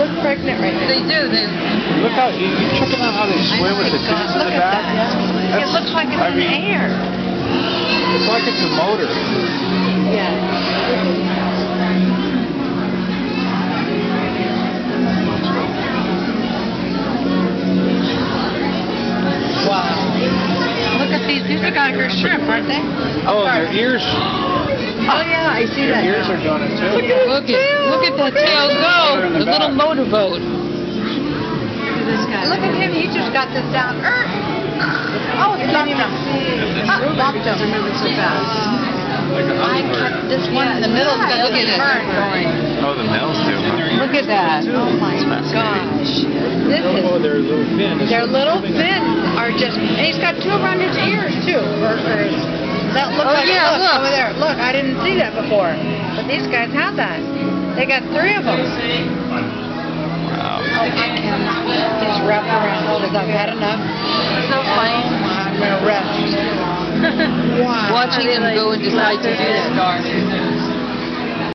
look pregnant right now. They do. They. Look how you, you check them out how they swim with the fins in the at back. that. It looks like it's I in mean, air. It's like it's a motor. Yeah. Wow. Look at these. These are Geiger shrimp, aren't they? Oh, and their ears. Oh yeah, I see Their that. ears are doing it too. Look at look at that tail go. The little motorboat. Look at him. He just got this down. Er. Oh, he bumped him. Ah, bumped him. moving so fast. I cut this one in the middle. Yeah, look at it. Burn. Oh, the males do, huh? Look at that. Oh my gosh. This Oh, is. their little fin. Their little moving fins are just. And he's got two around his ears too. Or, or his, that looks Oh, like yeah, look, look. over there. Look, I didn't see that before. But these guys have that. They got three of them. Wow. Oh, I cannot. He's wrapped around because I've had enough. So oh, funny. I'm gonna rest. wow. Watching them go and decide to do that.